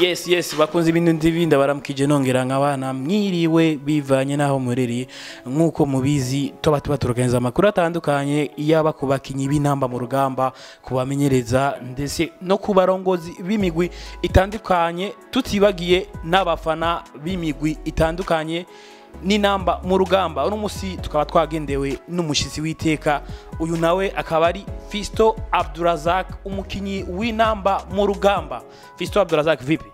yes yes bakunze ibintu n'ibindi baramukije nongera nk'abana mwiriwe bivanye n'aho murereye nk'uko mubizi tuba tuba turoganiza amakuru atandukanye yaba ku bakinnyi b'intamba mu rugamba kubamenyereza ndetse no ku barongozi b'imigwi itandukanye tutibagiye n'abafana b'imigwi itandukanye. N'inamba mu rugamba uno munsi tukaba twagendewe n'umushyitsi w'iteka uyu nawe akaba ari Fisto Abdurazak umukinnyi w'inamba mu rugamba Fisto Abdurazak vipi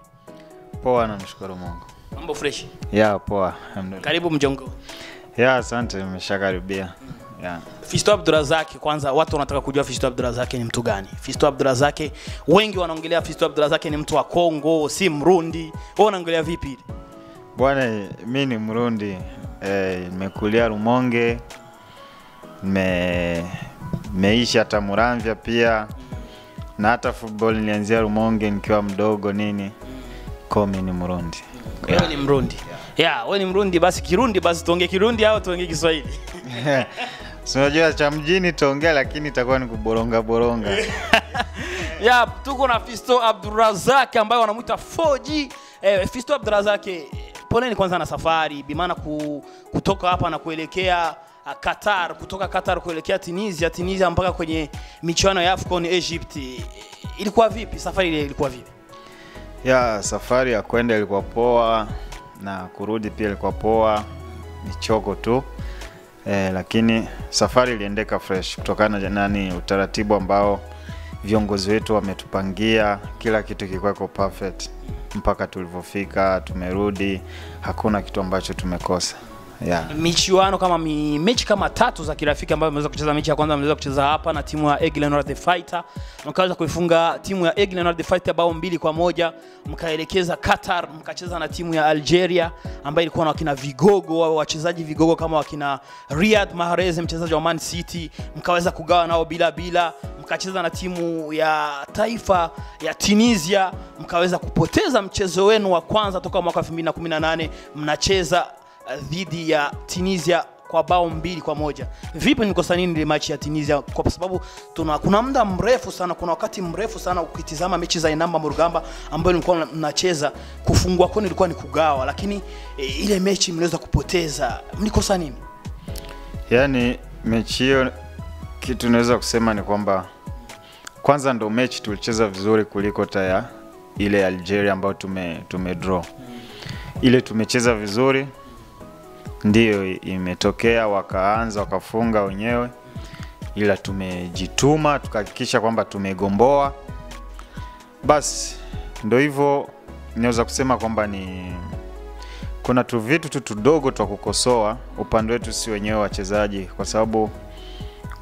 Poa, namshukuru Mungu. mambo fresh Ya, poa. alhamdulillah. karibu mjongo Ya, asante, nimeshakaribia. Ya. Fisto Abdurazak kwanza watu wanataka kujua Fisto Abdurazak ni mtu gani Fisto Abdurazak wengi wanaongelea Fisto Abdurazak ni mtu wa Kongo si Mrundi wewe unaongelea vipi Bwana, mi ni Mrundi. Eh, nimekulia Rumonge. Me meishi hata Muramvya pia. Na hata football nilianzia Rumonge nikiwa mdogo nini. Kwa mi ni Mrundi. wewe ni Mrundi Yeah, wewe ni Mrundi basi Kirundi basi tuongee Kirundi au tuongee Kiswahili unajua cha mjini tuongea, lakini itakuwa ni kuboronga boronga. ya tuko na Fisto Abdurazak ambaye wanamuita 4G. Eh, Fisto Abdurazak, poleni kwanza na safari bimaana ku, kutoka hapa na kuelekea uh, Qatar, kutoka Qatar kuelekea Tunisia, Tunisia mpaka kwenye michuano ya AFCON Egypt. Eh, Ilikuwa vipi safari ile ilikuwa vipi? Ya, safari ya kwenda ilikuwa poa na kurudi pia ilikuwa poa, michoko tu e, lakini safari iliendeka fresh kutokana na nani utaratibu ambao viongozi wetu wametupangia. Kila kitu kilikuwa perfect mpaka tulivyofika, tumerudi, hakuna kitu ambacho tumekosa yeah. michuano kama mi, mechi kama tatu za kirafiki ambayo ameweza kucheza. Mechi ya kwanza ameweza kucheza hapa na timu ya Eglenor the Fighter, mkaweza kuifunga timu ya Eglenor the Fighter bao mbili kwa moja. Mkaelekeza Qatar, mkacheza na timu ya Algeria ambayo ilikuwa na wakina vigogo wa wachezaji vigogo kama wakina Riyad Mahrez mchezaji wa Man City, mkaweza kugawa nao bila bila. Mkacheza na timu ya taifa ya Tunisia, mkaweza kupoteza mchezo wenu wa kwanza toka mwaka 2018 mnacheza dhidi ya Tunisia kwa bao mbili kwa moja. Vipi nikosa nini ile mechi ya Tunisia? Kwa sababu tuna kuna muda mrefu sana, kuna wakati mrefu sana ukitizama mechi za Inamba Murugamba ambayo nilikuwa mnacheza, kufungua kwenu ilikuwa ni kugawa, lakini e, ile mechi mliweza kupoteza. Mlikosa nini? Yaani mechi hiyo kitu naweza kusema ni kwamba kwanza ndo mechi tulicheza vizuri kuliko taya ile Algeria ambayo tume, tume draw. Ile tumecheza vizuri ndiyo imetokea, wakaanza wakafunga wenyewe, ila tumejituma tukahakikisha kwamba tumegomboa. Basi ndo hivyo, naweza kusema kwamba ni kuna tu vitu tu tudogo twa kukosoa upande wetu si wenyewe wachezaji, kwa sababu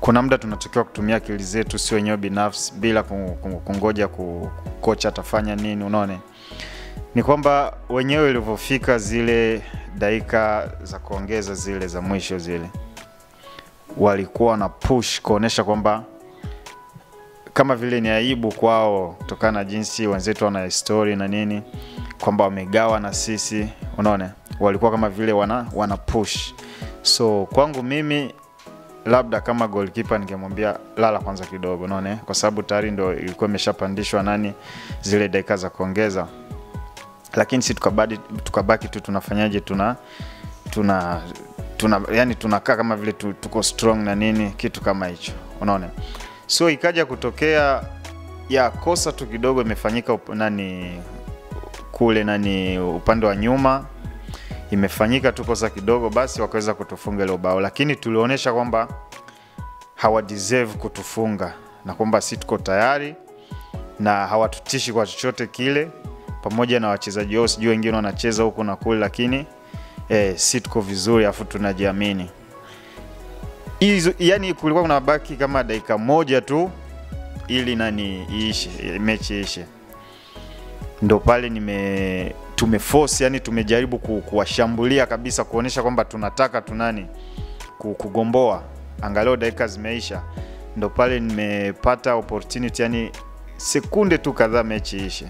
kuna muda tunatakiwa kutumia akili zetu si wenyewe binafsi, bila ku- ku- kungoja kukocha atafanya nini. Unaona, ni kwamba wenyewe ilivyofika zile dakika za kuongeza zile za mwisho zile, walikuwa na push kuonesha kwamba kama vile ni aibu kwao kutokana na jinsi wenzetu wana histori na nini, kwamba wamegawa na sisi. Unaona, walikuwa kama vile wana, wana push. So kwangu mimi labda kama goalkeeper ningemwambia lala kwanza kidogo, unaona, kwa sababu tayari ndo ilikuwa imeshapandishwa nani zile dakika za kuongeza, lakini si tukabadi, tukabaki tu tunafanyaje, tuna tuna tuna yani tunakaa kama vile tu, tuko strong na nini, kitu kama hicho, unaona. So ikaja kutokea ya kosa tu kidogo imefanyika nani kule nani upande wa nyuma. Imefanyika tu kosa kidogo, basi wakaweza kutufunga ile bao, lakini tulionyesha kwamba hawa deserve kutufunga na kwamba si tuko tayari na hawatutishi kwa chochote kile, pamoja na wachezaji wao, sijui wengine wanacheza huku na kule, lakini eh, si tuko vizuri, afu tunajiamini. Hizo. Yani kulikuwa kuna baki kama dakika moja tu ili nani iishe, eh, mechi iishe. Ndo pale nime tumeforce yani tumejaribu ku, kuwashambulia kabisa kuonyesha kwamba tunataka tunani kugomboa. Angalau dakika zimeisha. Ndo pale nimepata opportunity yani sekunde tu kadhaa mechi ishe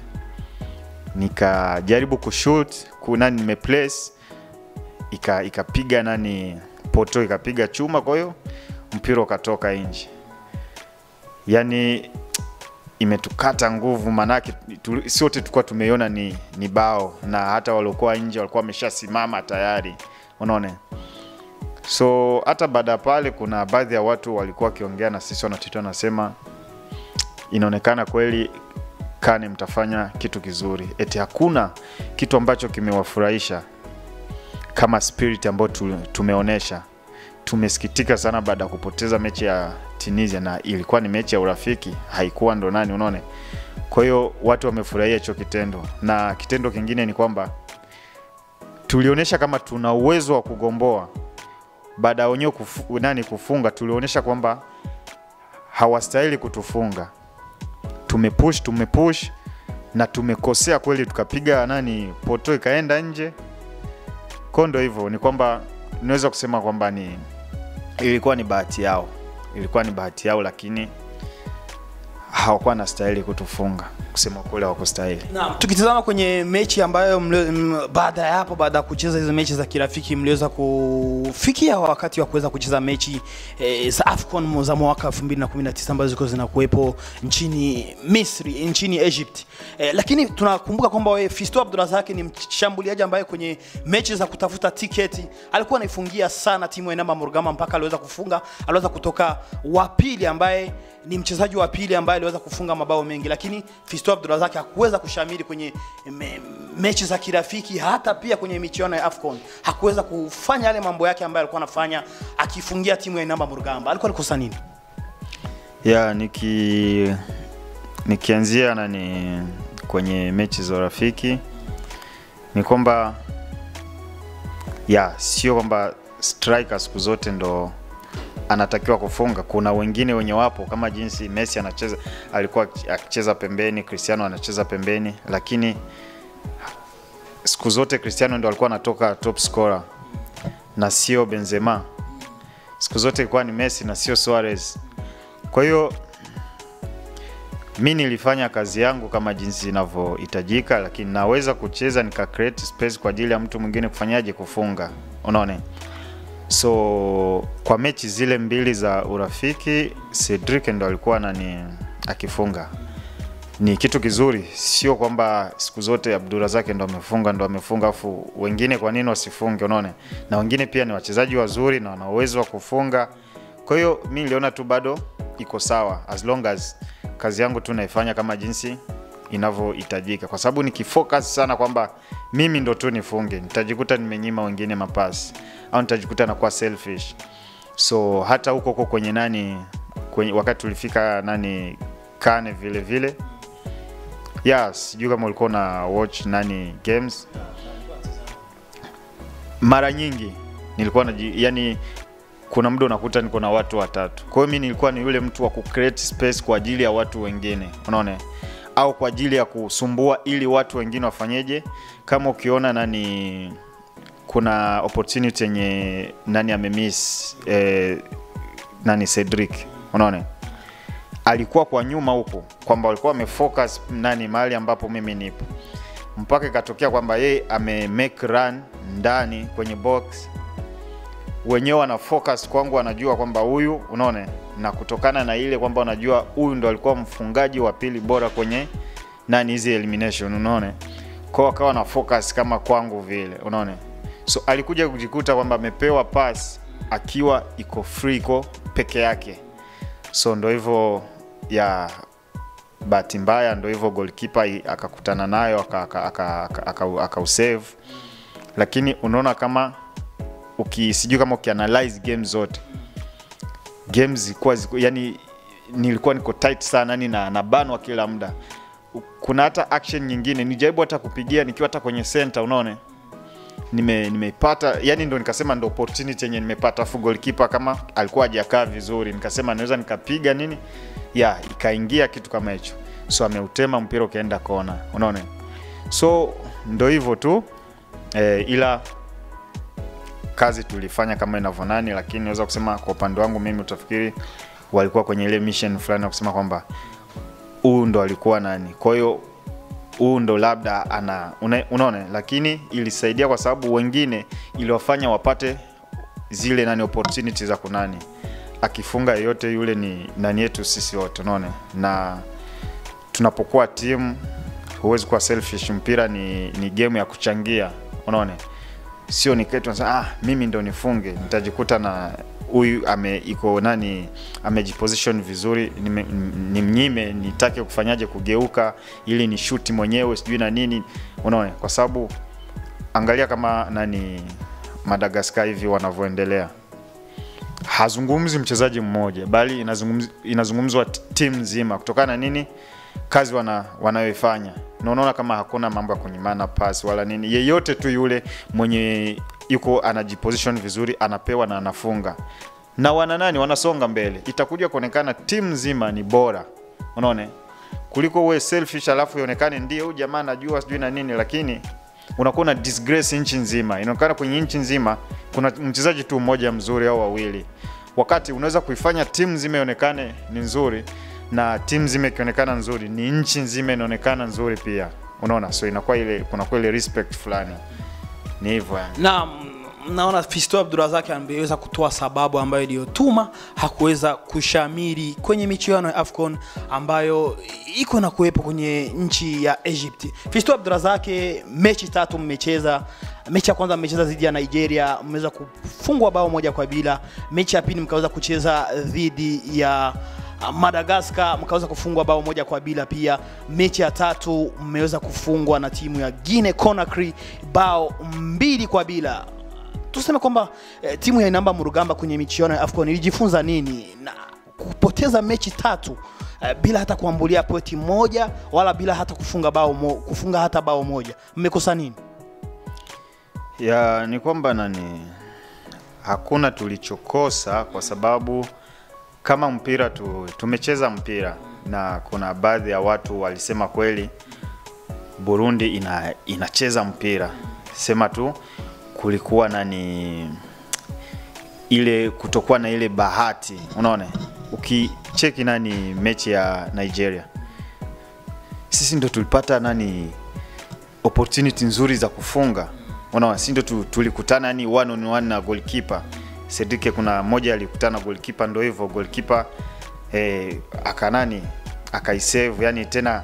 nikajaribu kushoot kuna nimeplace ika ikapiga nani poto ikapiga chuma kwa hiyo mpira ukatoka nje. Yani imetukata nguvu manake sote tulikuwa tumeiona ni, ni bao na hata waliokuwa nje walikuwa wameshasimama tayari. Unaona? So hata baada ya pale kuna baadhi ya watu walikuwa wakiongea na sisi wanatito wanasema inaonekana kweli kane mtafanya kitu kizuri. Eti hakuna kitu ambacho kimewafurahisha kama spirit ambayo tumeonyesha tumesikitika sana baada ya kupoteza mechi ya tunisia na ilikuwa ni mechi ya urafiki haikuwa ndo nani unaone kwa hiyo watu wamefurahia hicho kitendo. Na kitendo kingine ni kwamba tulionyesha kama tuna uwezo wa kugomboa. Baada ya wenyewe kufu, nani kufunga tulionyesha kwamba hawastahili kutufunga tumepush tumepush na tumekosea kweli tukapiga nani poto ikaenda nje. Kwa ndo hivyo ni kwamba naweza kusema kwamba ni ilikuwa ni bahati yao. Ilikuwa ni bahati yao lakini hawakuwa na stahili kutufunga kusema kweli hawakustahili Naam, tukitazama kwenye mechi ambayo baada ya hapo baada ya kucheza hizo mechi za kirafiki mliweza kufikia wakati wa kuweza kucheza mechi e, za AFCON za mwaka 2019 ambazo ziko zinakuwepo nchini Misri, nchini Egypt. E, lakini tunakumbuka kwamba wewe Fisto Abdulrazak ni mshambuliaji ambaye kwenye mechi za kutafuta tiketi alikuwa anaifungia sana timu ya Namba Morgama mpaka aliweza kufunga, aliweza kutoka wa pili ambaye ni mchezaji wa pili ambaye aliweza kufunga mabao mengi, lakini Fisto Abdulrazak hakuweza kushamiri kwenye me, mechi za kirafiki, hata pia kwenye michuano ya AFCON hakuweza kufanya yale mambo yake ambayo alikuwa anafanya akifungia timu ya Namba Murugamba. Alikuwa alikosa nini? ya niki nikianzia nani kwenye mechi za urafiki ni kwamba ya sio kwamba striker siku zote ndo anatakiwa kufunga. Kuna wengine wenye wapo kama jinsi messi anacheza alikuwa akicheza pembeni cristiano anacheza pembeni lakini siku zote cristiano ndo alikuwa anatoka top scorer na sio benzema. Siku zote ilikuwa ni messi na sio suarez. Kwa hiyo mi nilifanya kazi yangu kama jinsi inavyohitajika lakini naweza kucheza nika create space kwa ajili ya mtu mwingine kufanyaje kufunga. Unaona so kwa mechi zile mbili za urafiki cedric ndo alikuwa anani akifunga. Ni kitu kizuri sio kwamba siku zote Abdurazak ndo amefunga ndo amefunga afu wengine kwa nini wasifunge unaona? Na wengine pia ni wachezaji wazuri na wana uwezo wa kufunga. Kwa hiyo mi niliona tu bado iko sawa as long as kazi yangu tu naifanya kama jinsi inavyohitajika. Kwa sababu nikifocus sana kwamba mimi ndo tu nifunge nitajikuta nimenyima wengine mapasi au nitajikuta nakuwa selfish. So hata huko huko kwenye nani kwenye, wakati tulifika nani kane vile vile. Yes sijui kama ulikuwa na watch nani games. Mara nyingi nilikuwa na yani kuna muda unakuta niko na watu watatu. Kwa hiyo mi nilikuwa ni yule mtu wa kucreate space kwa ajili ya watu wengine unaona? Au kwa ajili ya kusumbua ili watu wengine wafanyeje. Kama ukiona nani kuna opportunity yenye nani amemiss eh, nani cedric unaona? Alikuwa kwa nyuma huko kwamba walikuwa wamefocus nani mahali ambapo mimi nipo. Mpaka ikatokea kwamba yeye ame make run ndani kwenye box. Wenyewe wana focus kwangu wanajua kwamba huyu unaona? Na kutokana na ile kwamba wanajua huyu ndo alikuwa mfungaji wa pili bora kwenye nani hizi elimination unaona? Kwao wakawa na focus kama kwangu vile unaona so alikuja kujikuta kwamba amepewa pas akiwa iko free iko peke yake. So ndo hivyo ya bahati mbaya ndo hivyo goalkeeper akakutana nayo akausave aka, aka, aka, aka, aka lakini unaona kama sijui kama ukianalyze game zote. Game zilikuwa yani nilikuwa niko tight sana yani na nabanwa kila muda. Kuna hata action nyingine nijaribu hata kupigia nikiwa hata kwenye center unaona nime yani ndo nikasema ndo opportunity yenye nimepata afu goalkeeper kama alikuwa hajakaa vizuri. Nikasema naweza nikapiga nini? Ya ikaingia kitu kama hicho. So ameutema mpira ukaenda kona. Unaona? So ndo hivyo tu. E, ila kazi tulifanya kama inavyonani lakini naweza kusema kwa upande wangu mimi utafikiri walikuwa kwenye ile mission fulani ya kusema kwamba huu ndo alikuwa nani. Kwa hiyo huu ndo labda ana una, unaona lakini ilisaidia kwa sababu wengine iliwafanya wapate zile nani opportunity za kunani. Akifunga yeyote yule ni nani yetu sisi wote unaona? Na tunapokuwa timu huwezi kuwa selfish. Mpira ni, ni game ya kuchangia unaona? Sio niketu ah, mimi ndo nifunge nitajikuta na huyu ame iko nani amejiposition vizuri ni mnyime nitake kufanyaje kugeuka ili ni shuti mwenyewe sijui na nini. Unaona kwa sababu angalia kama nani Madagascar hivi wanavyoendelea. Hazungumzi mchezaji mmoja bali inazungumzwa inazungumzwa timu nzima kutokana na nini? Kazi wana, wanayoifanya. Na unaona kama hakuna mambo ya kunyimana pasi wala nini. Yeyote tu yule mwenye yuko anajiposition vizuri anapewa na anafunga. Na wana nani? Wanasonga mbele. Itakuja kuonekana timu nzima ni bora. Unaona kuliko uwe selfish alafu ionekane ndio huyu jamaa anajua sijui na nini lakini unakuwa na disgrace nchi nzima. Inaonekana kwenye nchi nzima kuna mchezaji tu mmoja mzuri au wawili. Wakati unaweza kuifanya timu nzima ionekane ni nzuri na timu nzima ikionekana nzuri ni nchi nzima inaonekana nzuri pia. Unaona? So inakuwa ile kunakuwa ile respect fulani ni hivyo yani na mm, naona Fisto Abdurazak ameweza kutoa sababu ambayo iliyotuma hakuweza kushamiri kwenye michuano ya AFCON ambayo iko na kuwepo kwenye nchi ya Egypt. Fisto Abdurazak, mechi tatu mmecheza. Mechi ya kwanza mmecheza dhidi ya Nigeria, mmeweza kufungwa bao moja kwa bila. Mechi ya pili mkaweza kucheza dhidi ya Madagascar mkaweza kufungwa bao moja kwa bila pia. Mechi ya tatu mmeweza kufungwa na timu ya Guinea Conakry bao mbili kwa bila. Tuseme kwamba eh, timu ya Inamba Murugamba kwenye michuano ya AFCON ilijifunza nini na kupoteza mechi tatu eh, bila hata kuambulia pointi moja wala bila hata kufunga bao mo, kufunga hata bao moja. Mmekosa nini? ya ni kwamba nani hakuna tulichokosa kwa sababu kama mpira tu, tumecheza mpira na kuna baadhi ya watu walisema kweli Burundi ina, inacheza mpira. Sema tu kulikuwa na ni ile kutokuwa na ile bahati unaona? Ukicheki nani mechi ya Nigeria? Sisi ndo tulipata nani opportunity nzuri za kufunga unaona? Si ndo tulikutana yani one on one na goalkeeper Cedric kuna moja alikutana na goalkeeper ndo hivyo goalkeeper eh, akanani akaisave yani tena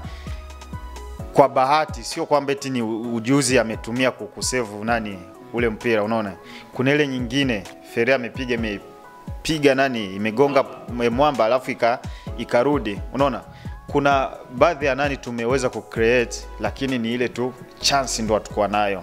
kwa bahati sio kwamba eti ni ujuzi ametumia kukusevu nani ule mpira unaona? Kuna ile nyingine Ferre amepiga imepiga nani imegonga mwamba alafu ika, ikarudi unaona? Kuna baadhi ya nani tumeweza kucreate lakini ni ile tu chance ndo hatukuwa nayo